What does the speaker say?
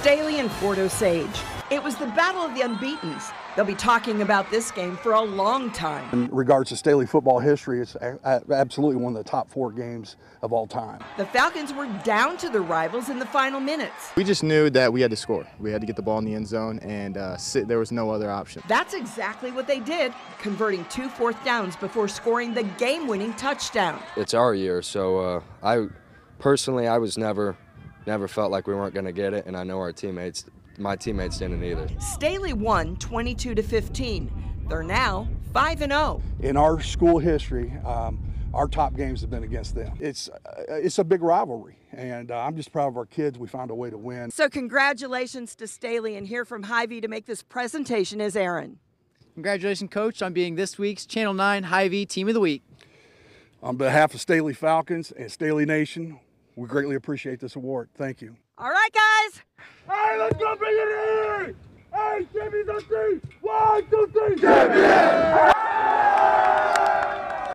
Staley and Fort Osage. It was the battle of the unbeatens. They'll be talking about this game for a long time. In regards to Staley football history, it's a- a- absolutely one of the top four games of all time. The Falcons were down to their rivals in the final minutes. We just knew that we had to score. We had to get the ball in the end zone, and uh, sit, there was no other option. That's exactly what they did, converting two fourth downs before scoring the game winning touchdown. it's our year. So uh, I personally, I was never, never felt like we weren't going to get it, and I know our teammates, my teammates didn't either. Staley won 22 to 15. They're now 5 and oh. 0. In our school history, um, our top games have been against them. It's uh, it's a big rivalry, and uh, I'm just proud of our kids. We found a way to win. So congratulations to Staley and here from Hy-Vee to make this presentation is Aaron. Congratulations, Coach, on being this week's Channel 9 Hy-Vee Team of the Week. On behalf of Staley Falcons and Staley Nation, we greatly appreciate this award. Thank you. All right, guys. Hey, let's go bring it in! Hey, give me the three! One, two, three! Champion!